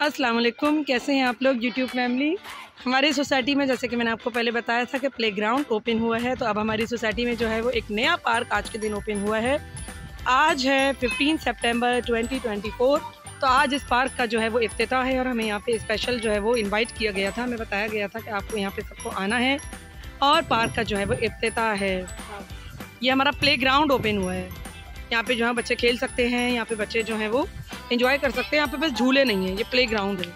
अस्सलाम वालेकुम कैसे हैं आप लोग यूट्यूब फैमिली? हमारी सोसाइटी में, जैसे कि मैंने आपको पहले बताया था कि प्लेग्राउंड ओपन हुआ है तो अब हमारी सोसाइटी में जो है, वो एक नया पार्क आज के दिन ओपन हुआ है। आज है 15 सितंबर 2024 तो आज इस पार्क का जो है, वो अफ्ताह है और हमें यहाँ पे स्पेशल जो है, वो इनवाइट किया गया था। हमें बताया गया था कि आपको यहाँ पे सबको आना है और पार्क का जो है, वो अफ्ताह है। ये हमारा प्ले ओपन हुआ है। यहाँ पे जो है बच्चे खेल सकते हैं, यहाँ पे बच्चे जो हैं वो इंजॉय कर सकते हैं, यहाँ पे बस झूले नहीं हैं, ये प्ले ग्राउंड है।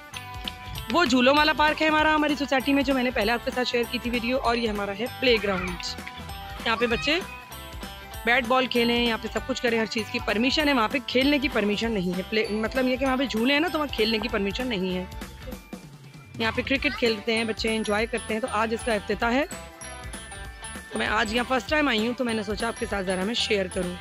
वो झूलों वाला पार्क है हमारा, हमारी सोसाइटी में जो मैंने पहले आपके साथ शेयर की थी वीडियो और ये हमारा है प्ले ग्राउंड यहाँ पे बच्चे बैट बॉल खेलें, यहाँ पे सब कुछ करें, हर चीज़ की परमिशन है, वहाँ पे खेलने की परमिशन नहीं है। प्ले मतलब ये कि वहाँ पे झूले हैं ना तो वहाँ खेलने की परमिशन नहीं है। यहाँ पे क्रिकेट खेलते हैं, बच्चे इंजॉय करते हैं तो आज इसका अफ्तः है। तो मैं आज यहाँ फ़र्स्ट टाइम आई हूँ तो मैंने सोचा आपके साथ ज़रा मैं शेयर करूँ।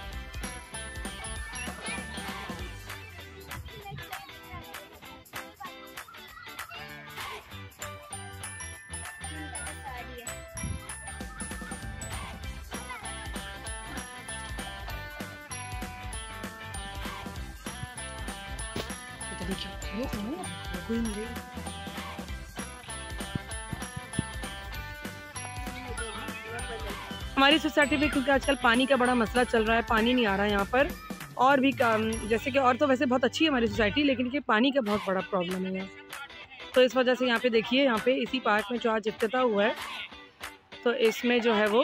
हमारी सोसाइटी में, क्योंकि आजकल पानी का बड़ा मसला चल रहा है, पानी नहीं आ रहा है यहाँ पर, और भी काम, जैसे कि और तो वैसे बहुत अच्छी है हमारी सोसाइटी, लेकिन ये पानी का बहुत बड़ा प्रॉब्लम है यहाँ। तो इस वजह से यहाँ पे देखिए, यहाँ पे इसी पार्क में जो आज इफ्तः हुआ है तो इसमें जो है वो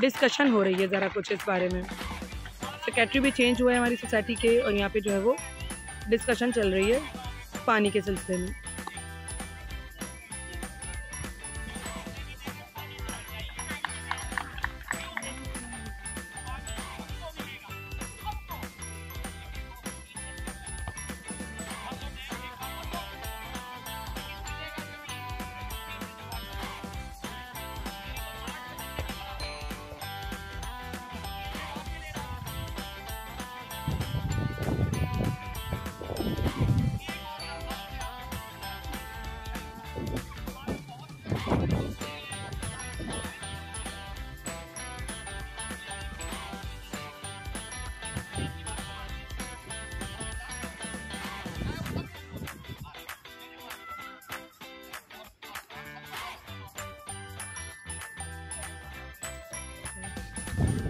डिस्कशन हो रही है ज़रा कुछ इस बारे में। सेक्रेटरी भी चेंज हुआ है हमारी सोसाइटी के, और यहाँ पे जो है वो डिस्कशन चल रही है पानी के सिलसिले में।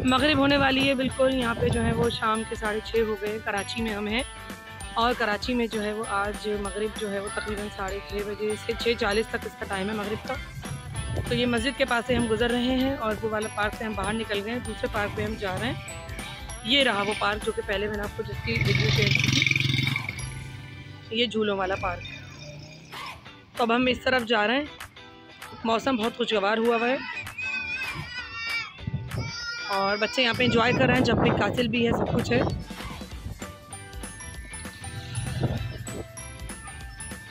मगरिब होने वाली है, बिल्कुल। यहाँ पे जो है वो शाम के साढ़े छः हो गए। कराची में हम हैं। और कराची में जो है वो आज मगरिब जो है वो तकरीबन साढ़े छः बजे से छः चालीस तक इसका टाइम है मगरिब का। तो ये मस्जिद के पास से हम गुज़र रहे हैं और वो वाला पार्क से हम बाहर निकल गए हैं, दूसरे पार्क पे हम जा रहे हैं। ये रहा वो पार्क जो कि पहले मैंने आपको जिसकी वीडियो शेयर की थी। ये झूलों वाला पार्क। तो अब हम इस तरफ़ जा रहे हैं। मौसम बहुत खुशगवार हुआ हुआ है। और बच्चे यहाँ पे इंजॉय कर रहे हैं, जब भी कासिल भी है, सब कुछ है।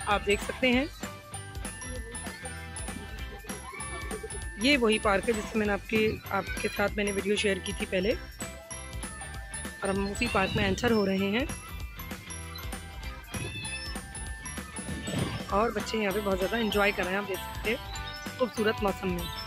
आप देख सकते हैं। ये वही पार्क है जिससे मैंने आपके आपके साथ मैंने वीडियो शेयर की थी पहले। और हम उसी पार्क में एंटर हो रहे हैं। और बच्चे यहाँ पे बहुत ज़्यादा इंजॉय कर रहे हैं, आप देख सकते हैं, खूबसूरत मौसम में।